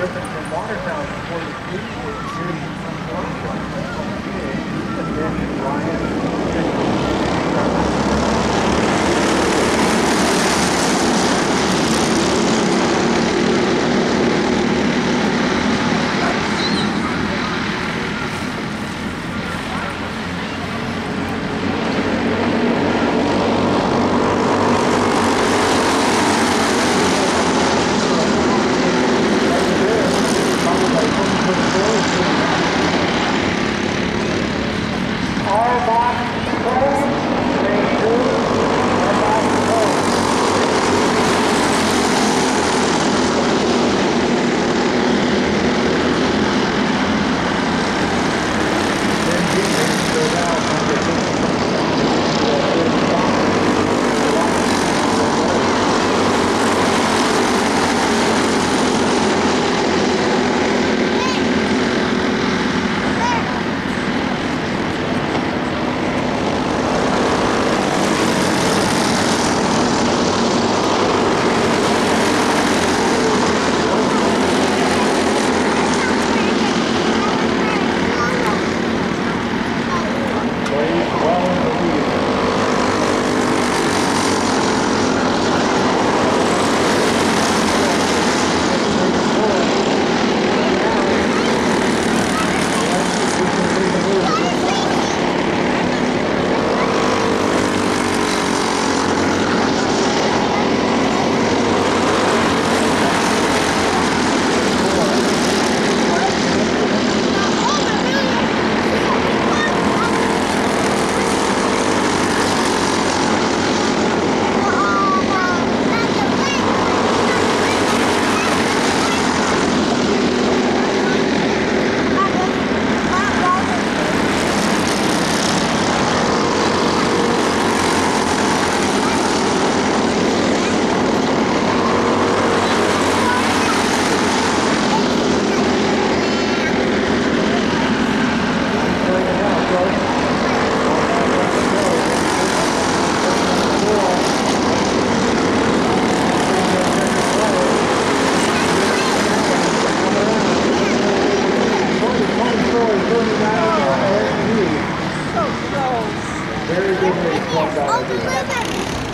different from water fountain before the police were shooting from water Very good race, one dollar.